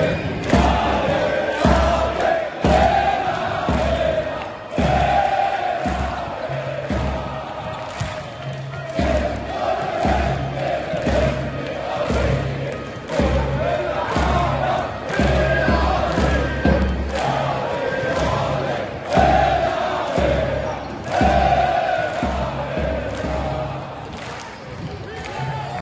Yeah.